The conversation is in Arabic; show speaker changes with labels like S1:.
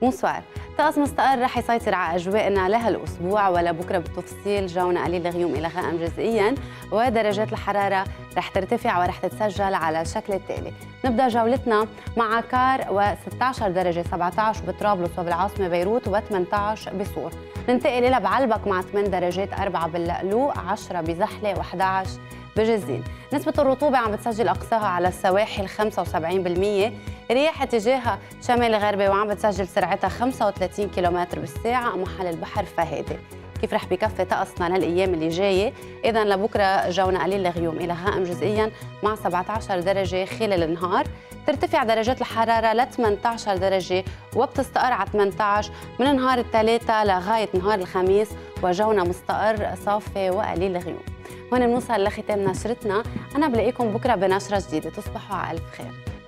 S1: بونسوار طقس مستقر رح يسيطر على اجوائنا لهالأسبوع ولبكره بالتفصيل جونا قليل الغيوم إلى غائم جزئيا ودرجات الحرارة رح ترتفع ورح تتسجل على الشكل التالي. نبدأ جولتنا مع عكار و16 درجة 17 بطرابلس وبالعاصمة بيروت و18 بصور ننتقل إلى بعلبك مع 8 درجات 4 باللقلوق 10 بزحلة و11 بجزين نسبة الرطوبة عم بتسجل أقصاها على السواحل 75% رياح اتجاهها شمال غربي وعم بتسجل سرعتها 35 كم بالساعة. محل البحر فهادي. كيف رح بكفي طقسنا للايام اللي جاية. اذا لبكرة جونا قليل الغيوم إلى غائم جزئيا مع 17 درجة خلال النهار. ترتفع درجات الحرارة ل 18 درجة وبتستقر على 18 من نهار الثلاثاء لغاية نهار الخميس. وجونا مستقر صافي وقليل الغيوم هون بنوصل لختام نشرتنا. أنا بلاقيكم بكرة بنشرة جديدة. تصبحوا على ألف خير.